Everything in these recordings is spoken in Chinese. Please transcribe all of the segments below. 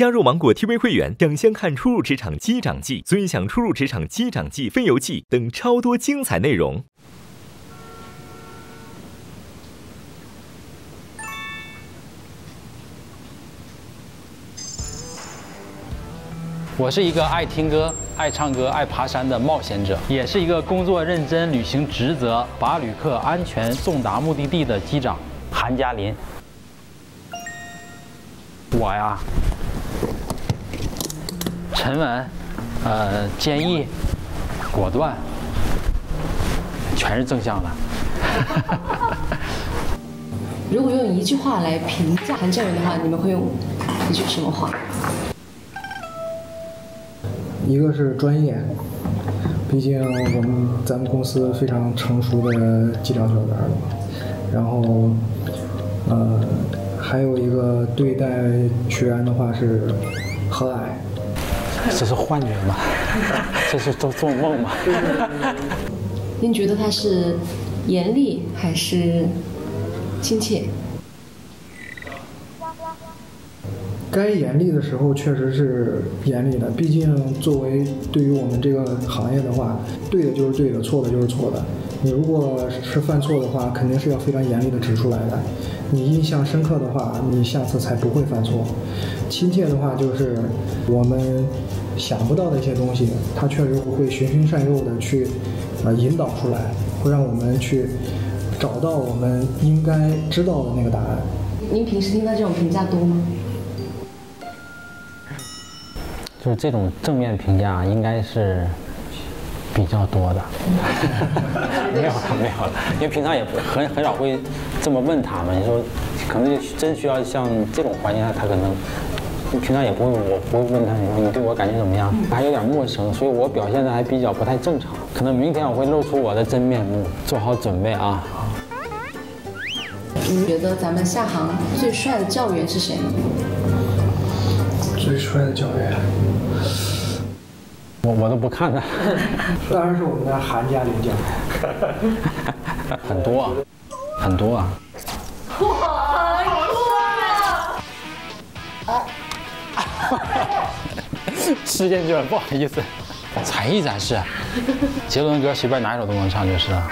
加入芒果 TV 会员，抢先看《初入职场机长记》，尊享《初入职场机长记》《飞游记》等超多精彩内容。我是一个爱听歌、爱唱歌、爱爬山的冒险者，也是一个工作认真、履行职责、把旅客安全送达目的地的机长韩嘉林。我呀。沉稳，呃，坚毅，果断，全是正向的。如果用一句话来评价韩教员的话，你们会用一句什么话？一个是专业，毕竟我们咱们公司非常成熟的机长教员了。然后，呃，还有一个对待学员的话是和蔼。这是幻觉吗？这是做做梦吗？您觉得他是严厉还是亲切？该严厉的时候确实是严厉的，毕竟作为对于我们这个行业的话，对的就是对的，错的就是错的。你如果是犯错的话，肯定是要非常严厉的指出来的。你印象深刻的话，你下次才不会犯错。亲切的话就是我们想不到的一些东西，它确实会循循善诱的去呃引导出来，会让我们去找到我们应该知道的那个答案。您平时听到这种评价多吗？就是这种正面评价应该是比较多的。没有了，没有了，因为平常也很很少会这么问他们。你说，可能真需要像这种环境下，他可能平常也不会，我不会问他，你说你对我感觉怎么样？还有点陌生，所以我表现的还比较不太正常。可能明天我会露出我的真面目，做好准备啊。你觉得咱们下航最帅的教员是谁呢？最帅的教员，我我都不看的。当然是我们的韩家林教练。很多，啊，很多啊。哇，好帅！时间久了，不好意思。才艺展示，杰伦歌随便哪一首都能唱就是了。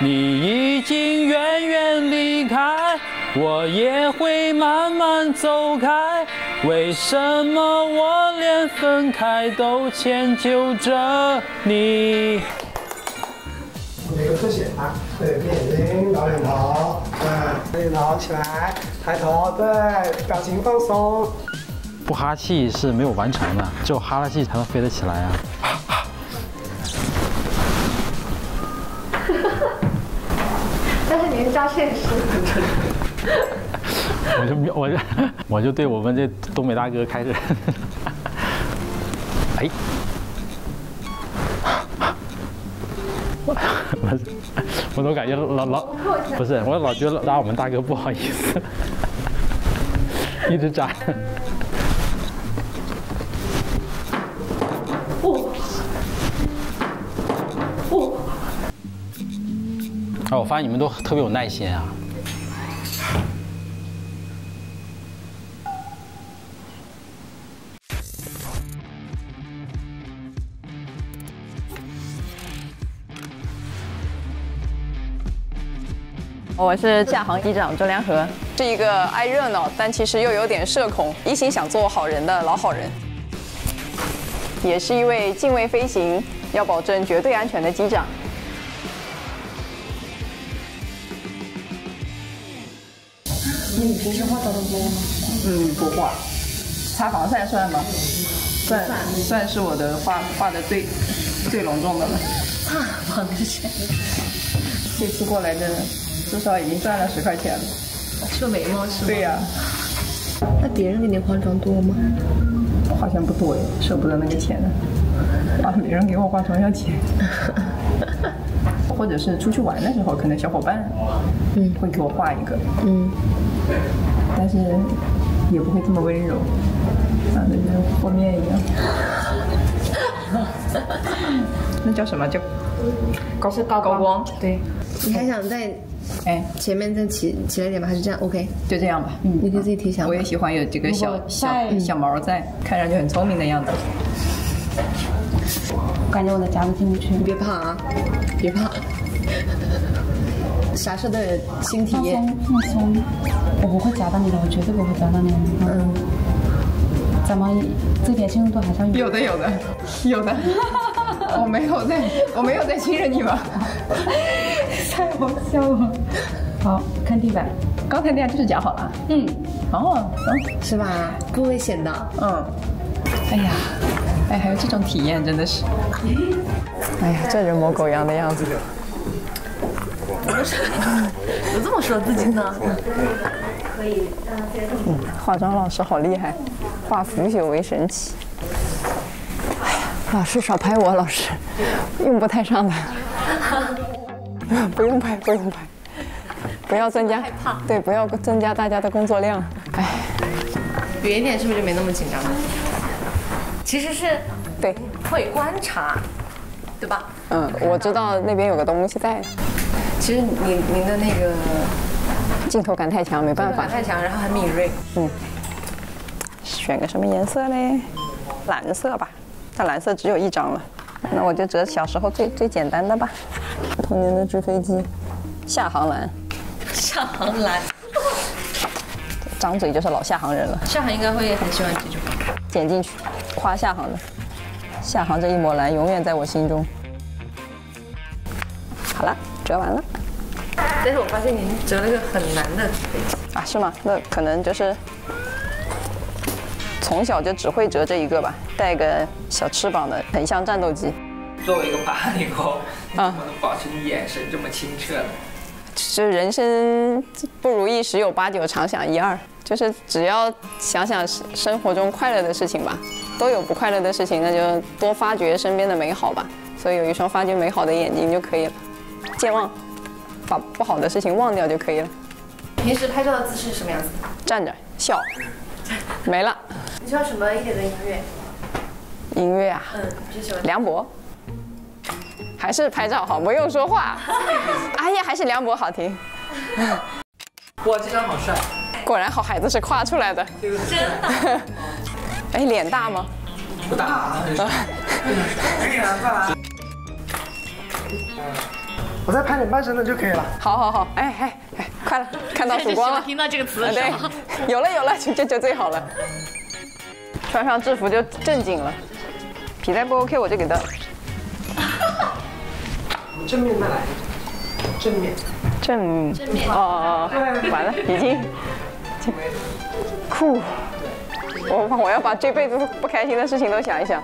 你已经远远离开。我也会慢慢走开，为什么我连分开都迁就着你？一个特写啊，对，闭眼睛，摇点头，对，点头起来，抬头，对，表情放松。不哈气是没有完成的，只有哈了气才能飞得起来啊。但是您扎现实。我就我就我就对我们这东北大哥开始，哎，我我总感觉老老不是，我老觉得拉我们大哥不好意思，一直扎。哦哦，啊！我发现你们都特别有耐心啊。我是驾航机长周良和，是一个爱热闹但其实又有点社恐、一心想做好人的老好人，也是一位敬畏飞行、要保证绝对安全的机长。你平时化妆的多吗？嗯，不化。擦防晒算吗？算，算是我的化化的最最隆重的了。擦防晒。这次过来的。至少已经赚了十块钱了，做眉毛是吗？对呀。那别人给你化妆多吗？好像不多耶，舍不得那个钱呢。啊，别人给我化妆要钱。或者是出去玩的时候，可能小伙伴嗯会给我画一个嗯，但是也不会这么温柔，像那个和面一样。那叫什么？叫高高光高光。对，你还想再哎，前面再起起来一点吧？还是这样？OK，就这样吧。嗯你可以自己提想法。我也喜欢有这个小小小毛在，看上去很聪明的样子。我感觉我的夹子进不去。你别怕啊，别怕。啥事都有新体放验松，放松，我不会夹到你的，我绝对不会夹到你的。嗯，怎么这点信任度还是要有的，有的，有的。我没有在，我没有在信任你们。太好笑了。好看地板，刚才那样就是夹好了。嗯，哦，嗯是吧？不危险的。嗯。哎呀，哎，还有这种体验，真的是。哎呀，这人模狗样的样子。怎么这么说自己呢？可以。嗯化妆老师好厉害，化腐朽为神奇。哎呀，老师少拍我，老师用不太上的。不用拍，不用拍，不要增加，对，不要增加大家的工作量。哎，远一点是不是就没那么紧张了？其实是对，会观察，对吧？嗯，我知道那边有个东西在，其实您您的那个镜头感太强，没办法感。太强，然后很敏锐。嗯选个什么颜色嘞？蓝色吧，但蓝色只有一张了，那我就折小时候最最简单的吧。童年的纸飞机，下行蓝，下行蓝，张嘴就是老下行人了。下行应该会很喜欢这句话。剪进去，夸下行的，下行这一抹蓝永远在我心中。好了，折完了但是我发现您折了个很难的飞机，啊？是吗？那可能就是从小就只会折这一个吧，带个小翅膀的，很像战斗机。作为一个八零后，怎么能保持你眼神这么清澈呢？就是人生不如意十有八九，常想一二。就是只要想想生生活中快乐的事情吧，都有不快乐的事情，那就多发掘身边的美好吧。所以有一双发掘美好的眼睛就可以了，健忘，把不好的事情忘掉就可以了。平时拍照的姿势是什么样子？站着笑，没了。你喜欢什么一点的音乐？音乐啊，嗯，就喜欢。梁博，还是拍照好，不用说话。哎呀，还是梁博好听。哇，这张好帅！果然好孩子是夸出来的。真的？哎，脸大吗？不大，很帅。可以了，再来。我再拍点半身的就可以了。好好好，哎哎哎，快了，看到曙光了。听到这个词啊，对，有了有了，就就就最好了。穿上制服就正经了，皮带不 OK 我就给他正面再来，正面。正正面。哦哦哦，完了，已经酷。我我要把这辈子不开心的事情都想一想。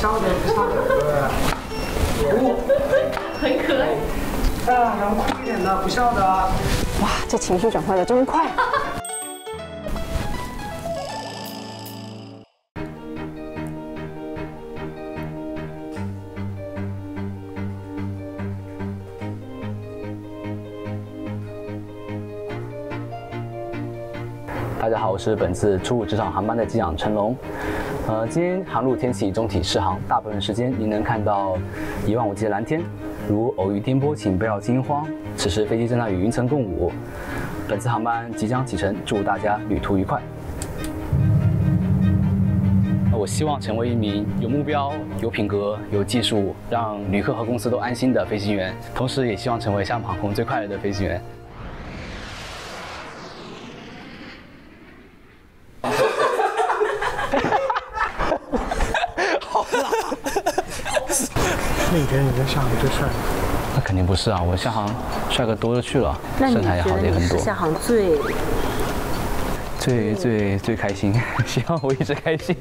稍点，稍点。很可爱。啊，然后酷一点的，不笑的。哇，这情绪转换的真快。是本次初入职场航班的机长陈龙。呃，今天航路天气中体适航，大部分时间您能看到一望无际的蓝天。如偶遇颠簸，请不要惊慌，此时飞机正在与云层共舞。本次航班即将启程，祝大家旅途愉快。我希望成为一名有目标、有品格、有技术，让旅客和公司都安心的飞行员，同时也希望成为厦门航空最快乐的飞行员。那你觉得你 那肯定不是啊，我下航帅哥多了去了，身材也好的也很多。下航最最最最开心，希望我一直开心，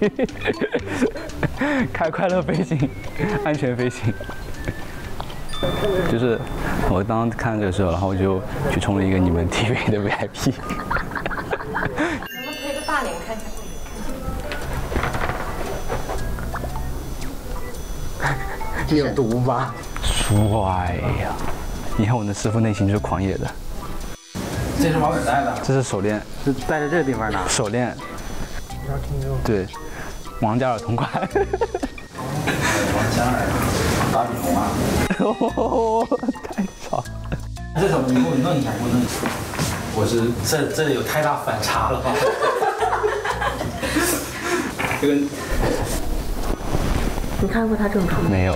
开快乐飞行，安全飞行。就是我当看这个时候，然后我就去充了一个你们 TV 的 VIP。能不能推个大脸看一下？你有毒吧？帅呀！你看我的师傅内心就是狂野的。这是毛本带的。这是手链，是戴在这个地方的。手链。对，王嘉尔同款。王嘉尔，打比红啊！太吵。这怎么？你给我弄一下，给我弄一下。我是这这有太大反差了吧？这个你看过他这种穿吗？没有，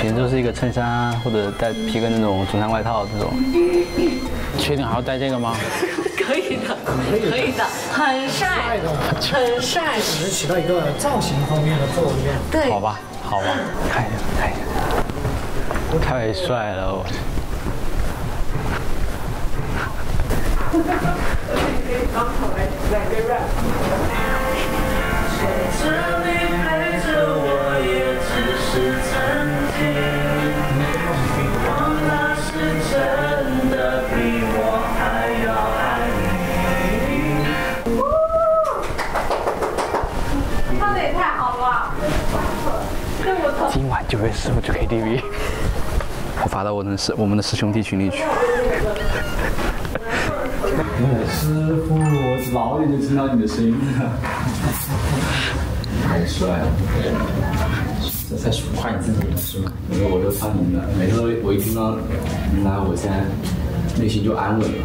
平时就是一个衬衫或者带披个那种中山外套这种。确定还要带这个吗？可以的，可以的，很帅，很帅。只是起到一个造型方面的作用。对，好吧，好吧，看一下，看一下，太帅了我。唱 晚就约师傅去 KTV，我发到我的师我们的师兄弟群里去。师傅，我老远就听到你的声音了，太帅了！这在夸你自己是吗？没有，我就夸你们。每次我一听到你来，我现在内心就安稳了，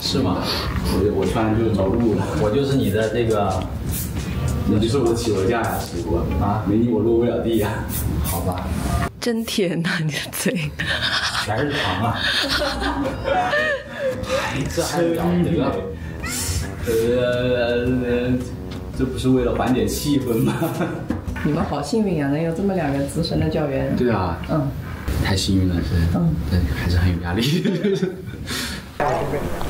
是吗？我我突然就着陆了。我就是你的这个，你就是我的起落架呀，师傅啊！没你我落不了地呀。好吧，真甜呐，你的嘴。全是糖啊！这还了得？呃，这不是为了缓解气氛吗？你们好幸运呀，能有这么两个资深的教员。对啊，嗯，太幸运了，是，嗯，但还是很有压力。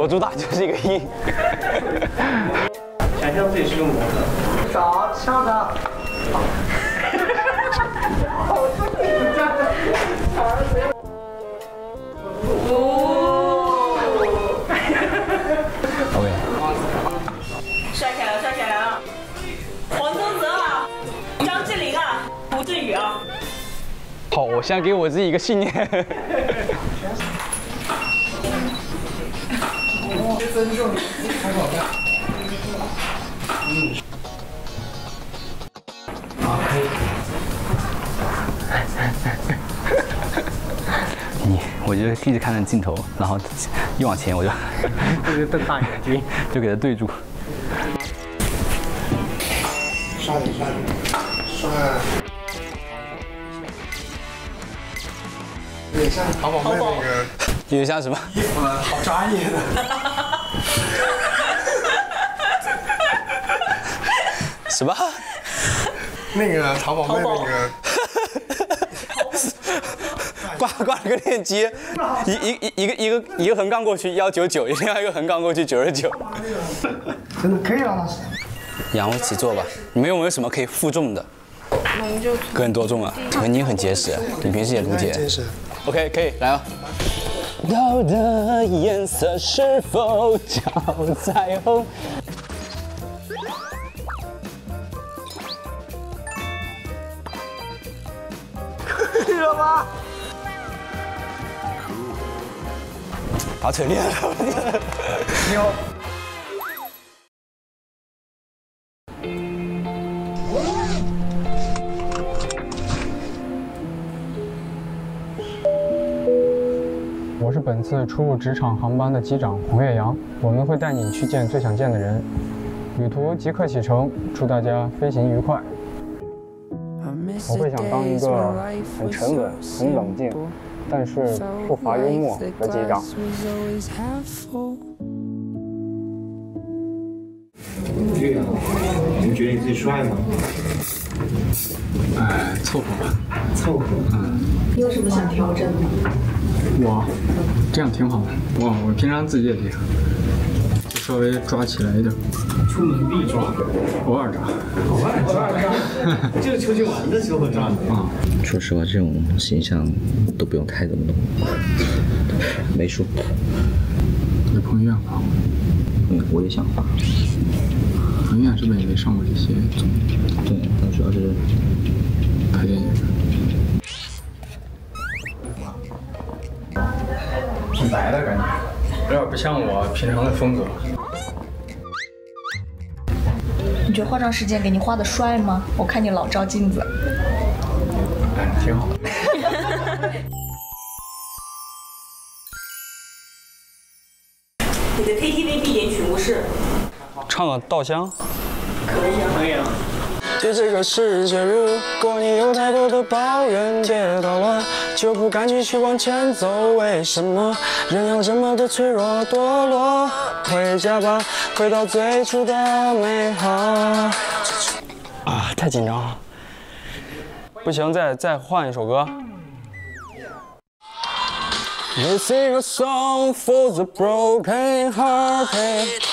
我主打就是一个硬。想象自己是个模特。早，校长。好自己这样子。帅起来了，帅起来了！黄宗泽啊，张智霖啊，吴镇宇啊。好，我现在给我自己一个信念。尊重你，很好看。嗯。啊，可以。你，我就一直看着镜头，然后一往前我就，就是瞪大眼睛，就给他对住。刷点刷点，刷。有点像淘宝卖那个有点像什么？衣服呢，好专业的。什么？那个淘宝卖那个。挂挂了个链接，一一一个一个一个横杠过去幺九九，另外一个横杠过去九十九。真的可以了，老师。仰卧起坐吧，你们有没有什么可以负重的？个人多重啊？可你很结实，你平时也撸铁。结实。OK，可以来啊。道的颜色是否叫彩虹？可以了吗？把腿练了。牛。本次初入职场航班的机长黄岳阳，我们会带你去见最想见的人。旅途即刻启程，祝大家飞行愉快。我会想当一个很沉稳、很冷静，但是不乏幽默的机长。岳阳，你们觉得你自己帅吗？哎，凑合吧，凑合。嗯，你有什么想调整的？我这样挺好的。哇，我平常自己也这样，就稍微抓起来一点。出门必抓，偶尔抓，偶尔抓，就是出去玩的时候抓的啊。说实话，这种形象都不用太怎么弄，没数。给彭于晏发。嗯，我也想画。彭于晏是不是也没上过这些综艺？对，但主要是白的感觉。有点不像我平常的风格。你觉得化妆时间给你化的帅吗？我看你老照镜子。哎，挺好。你的 KTV 必点曲目是？唱个《稻香》。可以啊，可以啊。对这个世界，如果你有太多的抱怨，跌倒了就不敢继续往前走。为什么人要这么的脆弱堕落？回家吧，回到最初的美好。啊，太紧张了，不行，再再换一首歌。This is a song for the broken hearted.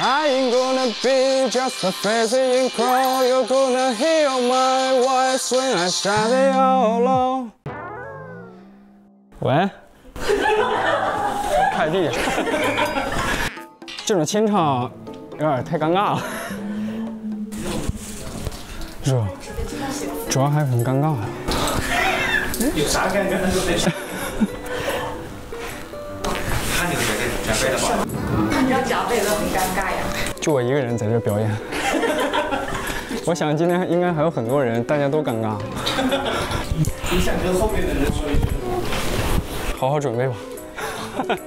I ain't gonna be just a facing crow. You're gonna hear my voice when I shout it out loud. 喂，快递。这种清唱有点太尴尬了，主主要还很尴尬。有啥尴尬的都没事。看你的准备的吧。你要脚背都很尴尬呀。就我一个人在这表演，我想今天应该还有很多人，大家都尴尬。你想跟后面的人说一句？好好准备吧。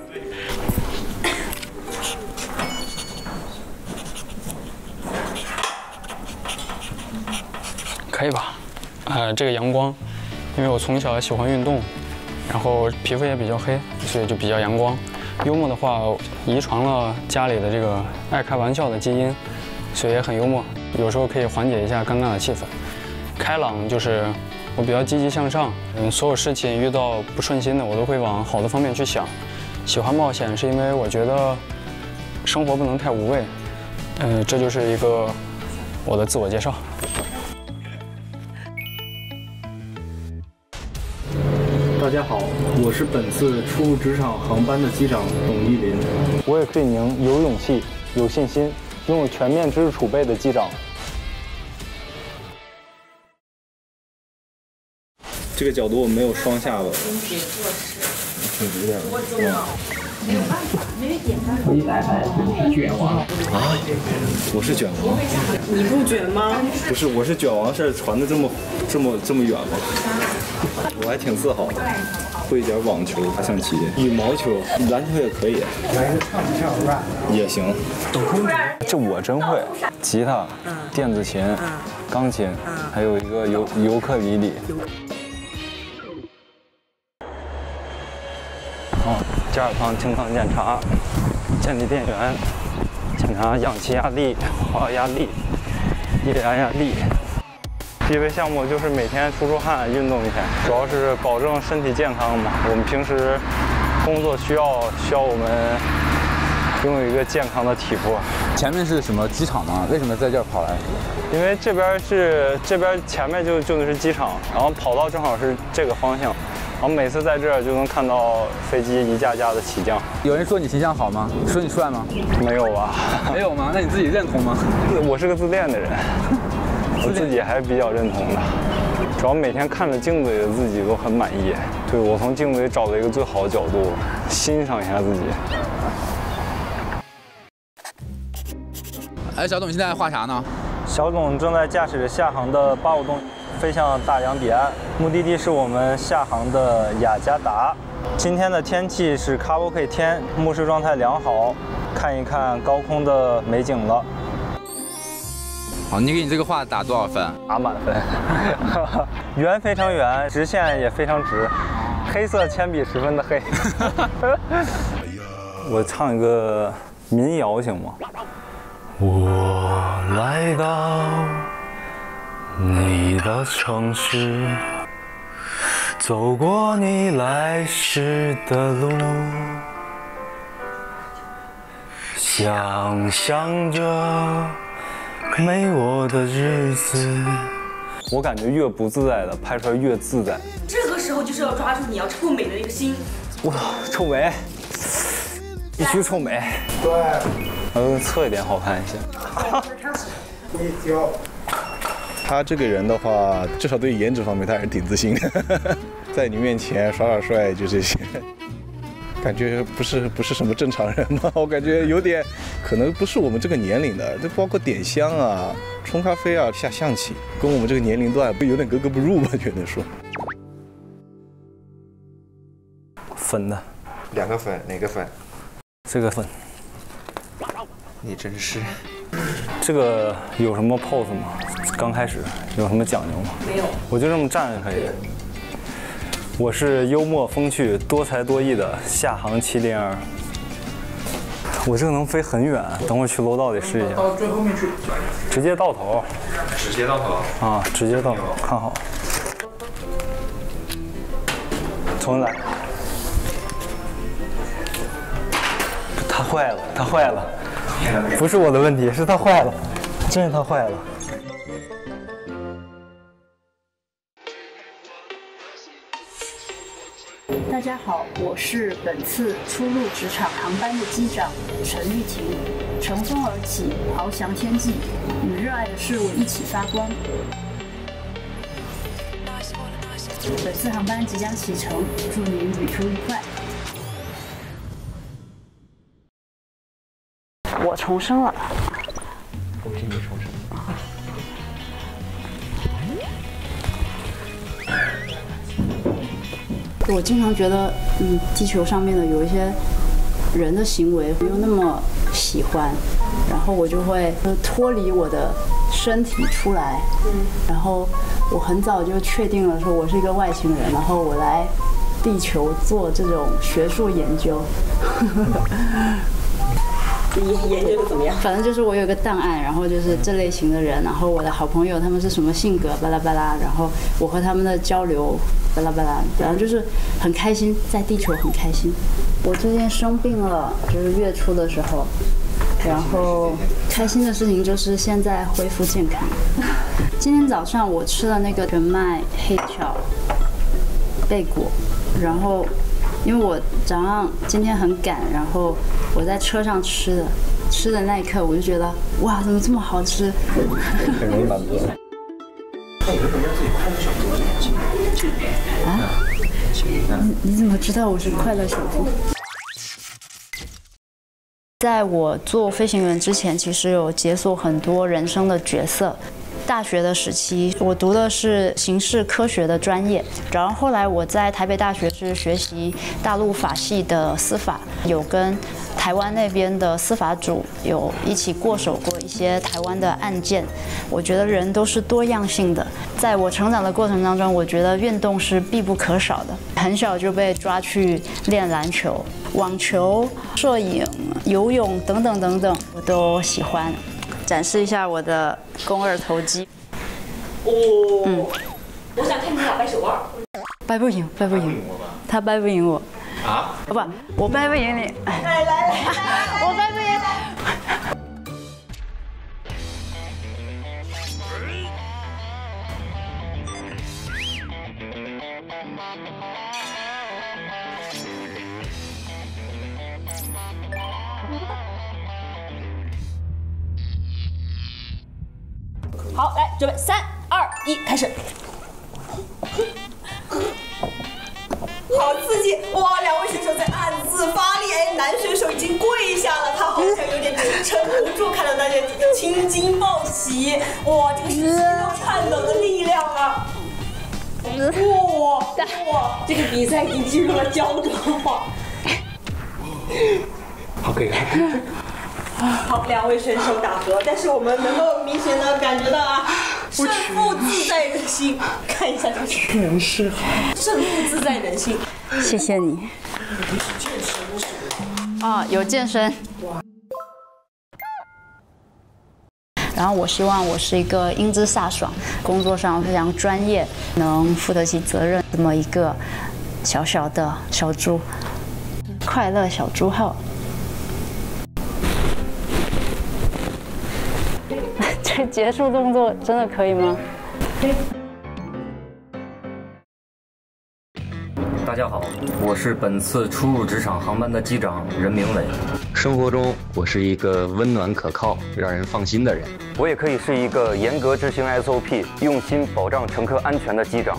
可以吧？呃，这个阳光，因为我从小喜欢运动，然后皮肤也比较黑，所以就比较阳光。幽默的话，遗传了家里的这个爱开玩笑的基因，所以也很幽默。有时候可以缓解一下尴尬的气氛。开朗就是我比较积极向上，嗯，所有事情遇到不顺心的，我都会往好的方面去想。喜欢冒险是因为我觉得生活不能太无味，嗯，这就是一个我的自我介绍。大家好，我是本次初入职场航班的机长董一林。我也是一名有勇气、有信心、拥有全面知识储备的机长。这个角度我没有双下巴，有点啊没有办法，因为点赞。一来来是卷王啊！我是卷王，你不卷吗？不是，我是卷王，事儿传的这么这么这么远吗？我还挺自豪的，会一点网球、下象棋、羽毛球、篮球也可以，来个唱跳 rap 也行。这我真会，吉他、电子琴、钢琴，还有一个尤尤克里里。加尔康清仓检查，建立电源，检查氧气压力、化压力、液压压力。必备项目就是每天出出汗，运动一下，主要是保证身体健康嘛。我们平时工作需要需要我们拥有一个健康的体魄。前面是什么机场吗？为什么在这儿跑来？因为这边是这边前面就就是机场，然后跑道正好是这个方向，然后每次在这儿就能看到飞机一架架的起降。有人说你形象好吗？说你帅吗？没有吧？没有吗？那你自己认同吗？我是个自恋的人，我自己还比较认同的。主要每天看着镜子里的自己都很满意。对我从镜子里找了一个最好的角度，欣赏一下自己。哎，小董，你现在画啥呢？小董正在驾驶着下航的八五栋飞向大洋彼岸，目的地是我们下航的雅加达。今天的天气是卡 OK 天，目视状态良好，看一看高空的美景了。好，你给你这个画打多少分？打满分。圆非常圆，直线也非常直，黑色铅笔十分的黑。我唱一个民谣行吗？我来到你的城市，走过你来时的路，想象着没我的日子。我感觉越不自在的拍出来越自在。这个时候就是要抓住你要臭美的那个心。哇，臭美，必须臭美。对。嗯，侧一点好看一些。一九。他这个人的话，至少对颜值方面他还是挺自信的，在你面前耍耍帅就这些。感觉不是不是什么正常人吧，我感觉有点可能不是我们这个年龄的，就包括点香啊、冲咖啡啊、下象棋，跟我们这个年龄段不有点格格不入吧？觉得说。粉的，两个粉，哪个粉？这个粉，你真是。这个有什么 pose 吗？刚开始有什么讲究吗？没有。我就这么站着可以。我是幽默风趣、多才多艺的夏航七零二。我这个能飞很远，等会去楼道里试一下。到最后面去。直接到头。直接到头。啊，直接到头，看好。重新来。它坏了，它坏了。不是我的问题，是它坏了，真是它坏了。大家好，我是本次初入职场航班的机长陈玉婷。乘风而起，翱翔天际，与热爱的事物一起发光。本次航班即将启程，祝您旅途愉快。我重生了。我经常觉得，嗯，地球上面的有一些人的行为没有那么喜欢，然后我就会脱离我的身体出来，然后我很早就确定了说我是一个外星人，然后我来地球做这种学术研究。你研究的怎么样？反正就是我有个档案，然后就是这类型的人，然后我的好朋友他们是什么性格，巴拉巴拉，然后我和他们的交流，巴拉巴拉，然后就是很开心，在地球很开心。我最近生病了，就是月初的时候，然后开心的事情就是现在恢复健康。今天早上我吃了那个全麦黑巧贝果，然后。因为我早上今天很赶，然后我在车上吃的，吃的那一刻我就觉得哇，怎么这么好吃？很容易满足。啊？你你怎么知道我是快乐小猪？在我做飞行员之前，其实有解锁很多人生的角色。大学的时期，我读的是刑事科学的专业，然后后来我在台北大学是学习大陆法系的司法，有跟台湾那边的司法组有一起过手过一些台湾的案件。我觉得人都是多样性的，在我成长的过程当中，我觉得运动是必不可少的。很小就被抓去练篮球、网球、摄影、游泳等等等等，我都喜欢。展示一下我的肱二头肌。哦，嗯，我想看你俩掰手腕。掰不赢，掰不赢，他掰不赢我。啊？不，我掰不赢你。来来来，我掰不赢。好，来准备，三二一，开始。哇，两位选手在暗自发力。哎，男选手已经跪下了，他好像有点撑不住。看到大家青筋暴起，哇，这个是肌肉颤抖的力量啊！哇哇，这个比赛已经进入了焦灼化。好，可以了。好，两位选手打和，但是我们能够明显的感觉到啊，胜负自在人心。看一下他全是好，胜负自在人心。谢谢你。啊，有健身。然后我希望我是一个英姿飒爽、工作上非常专业、能负得起责任这么一个小小的小猪，快乐小猪号。这结束动作真的可以吗？我是本次初入职场航班的机长任明伟。生活中，我是一个温暖可靠、让人放心的人。我也可以是一个严格执行 SOP、用心保障乘客安全的机长。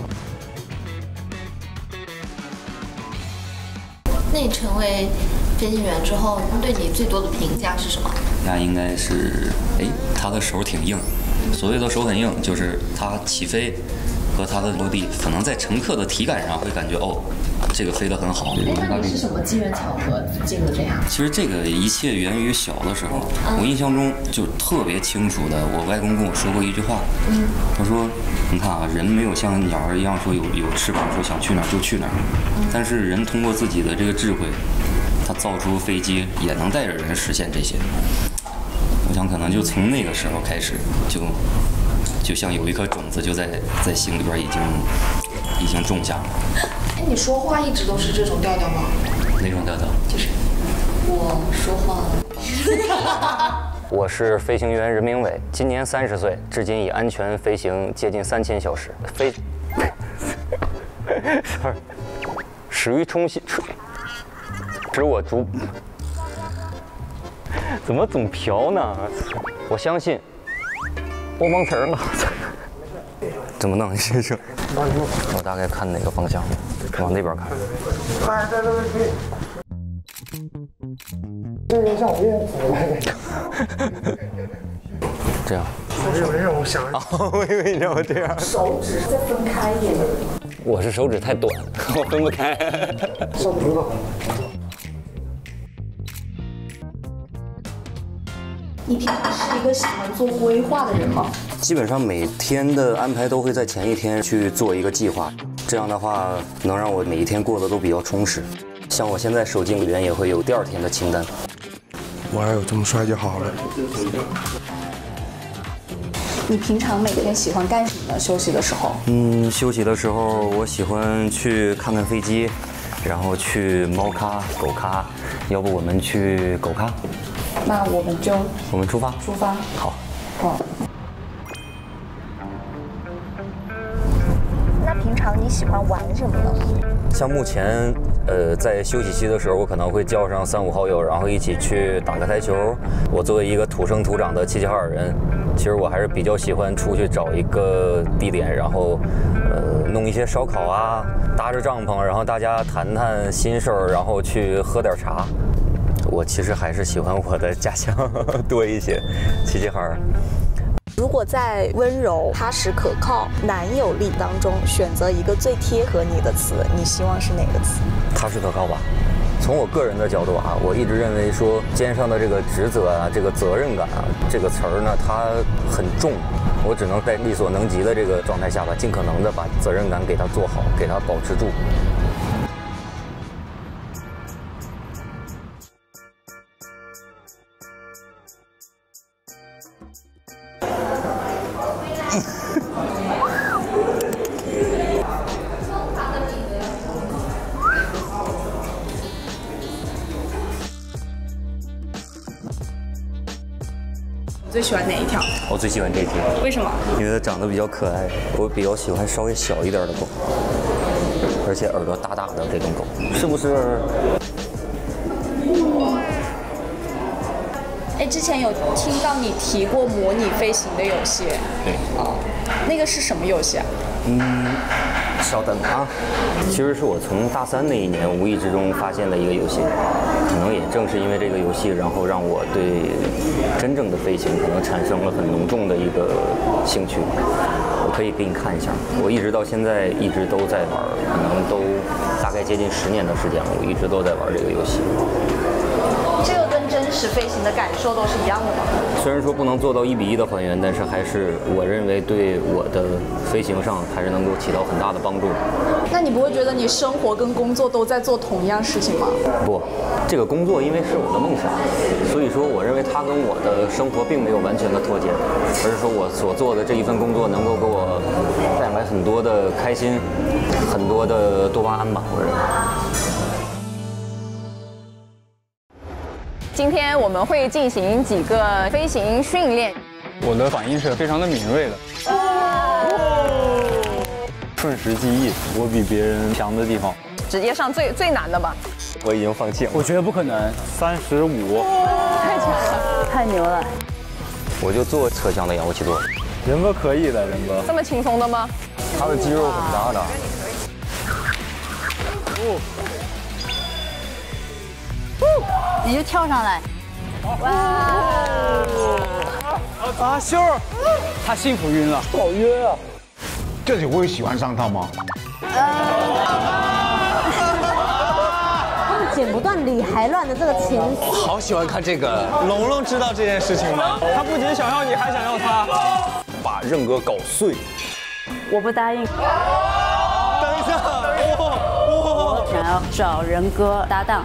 那你成为飞行员之后，对你最多的评价是什么？那应该是，哎，他的手挺硬。所谓的手很硬，就是他起飞和他的落地，可能在乘客的体感上会感觉哦，这个飞得很好。哎，那你是什么机缘巧合进入这行？其实这个一切源于小的时候，我印象中就特别清楚的，我外公跟我说过一句话，嗯，他说：“你看啊，人没有像鸟儿一样说有有翅膀，说想去哪儿就去哪儿，但是人通过自己的这个智慧，他造出飞机也能带着人实现这些。我想可能就从那个时候开始，就就像有一颗种子就在在心里边已经已经种下了。哎，你说话一直都是这种调调吗？哪种调调？就是我说话。我是飞行员任明伟，今年三十岁，至今已安全飞行接近三千小时，飞，始于冲心，使我逐，怎么总飘呢？我相信，我忘词儿了，怎么弄？这是，我大概看哪个方向？往那边看。哎，对对对。这个像我也这样。没事没事，我想着。我以为你让我这样。手指再分开一点。我是手指太短，我分不开。手指头。你平常是一个喜欢做规划的人吗？基本上每天的安排都会在前一天去做一个计划，这样的话能让我每一天过得都比较充实。像我现在手机里面也会有第二天的清单。我要有这么帅就好了。你平常每天喜欢干什么呢？休息的时候？嗯，休息的时候我喜欢去看看飞机，然后去猫咖、狗咖，要不我们去狗咖？那我们就我们出发。出发。好。好。那平常你喜欢玩什么呢？像目前，呃，在休息期的时候，我可能会叫上三五好友，然后一起去打个台球。我作为一个土生土长的齐齐哈尔人，其实我还是比较喜欢出去找一个地点，然后，呃，弄一些烧烤啊，搭着帐篷，然后大家谈谈心事儿，然后去喝点茶。我其实还是喜欢我的家乡 多一些，齐齐哈尔。如果在温柔、踏实、可靠、男友力当中选择一个最贴合你的词，你希望是哪个词？踏实可靠吧。从我个人的角度啊，我一直认为说肩上的这个职责啊，这个责任感啊，这个词儿呢，它很重。我只能在力所能及的这个状态下吧，尽可能的把责任感给它做好，给它保持住。最喜欢哪一条？我最喜欢这条，为什么？因为它长得比较可爱。我比较喜欢稍微小一点的狗，而且耳朵大大的这种狗，是不是？哎，之前有听到你提过模拟飞行的游戏，对，哦，那个是什么游戏啊？嗯，稍等啊，其实是我从大三那一年无意之中发现的一个游戏，可能也正是因为这个游戏，然后让我对真正的飞行可能产生了很浓重的一个兴趣。我可以给你看一下，我一直到现在一直都在玩，可能都大概接近十年的时间了，我一直都在玩这个游戏。这个跟真实飞行的感受都是一样的吗？虽然说不能做到一比一的还原，但是还是我认为对我的飞行上还是能够起到很大的帮助。那你不会觉得你生活跟工作都在做同样事情吗？不，这个工作因为是我的梦想，所以说我认为它跟我的生活并没有完全的脱节，而是说我所做的这一份工作能够给我带来很多的开心，很多的多巴胺吧，我认为。今天我们会进行几个飞行训练。我的反应是非常的敏锐的，哦瞬时记忆，我比别人强的地方。直接上最最难的吧。我已经放弃了。我觉得不可能，三十五，太强了，太牛了。我就做侧向的仰卧起坐。仁哥可以的，仁哥。这么轻松的吗？他的肌肉很大的。你就跳上来。哇！阿秀，他幸福晕了，好晕啊！这就会喜欢上他吗？他们 剪不断理还乱的这个情我好喜欢看这个。龙龙知道这件事情吗？他不仅想要你，还想要他。把任哥搞碎。我不答应。等一下，我想要找人哥搭档。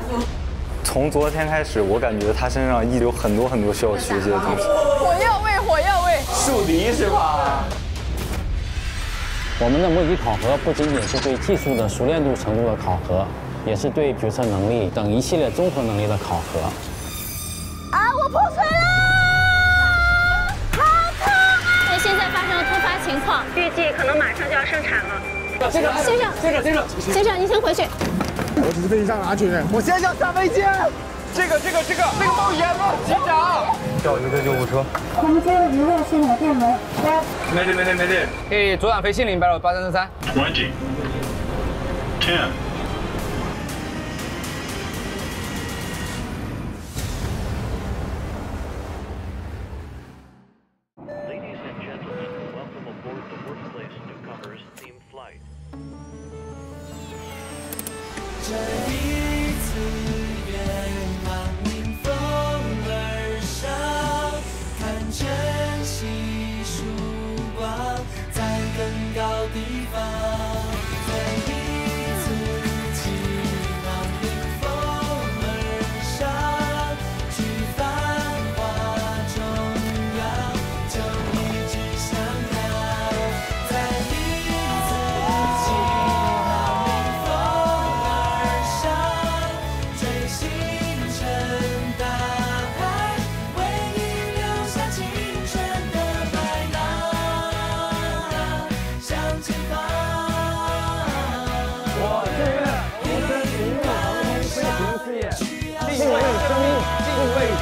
从昨天开始，我感觉他身上一直有很多很多需要学习的东西。火药味，火药味。树敌是吧？我们的模拟考核不仅仅是对技术的熟练度程度的考核，也是对决策能力等一系列综合能力的考核。啊，我破水了！好痛啊！那现在发生了突发情况，预计可能马上就要生产了。先生，先生，先生，先生，先生，您先回去。我只是飞机上的安全员，我现在要下飞机。这个，这个，这个，那个冒烟了，机长。叫一个救护车。我们接了一位现场电门，来。没得，没得，没得。可以左转飞信零八六八三三三。Twenty. Ten. 这一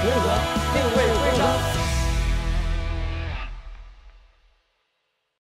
服务航空飞行事业，定位生命，定位职责，定位。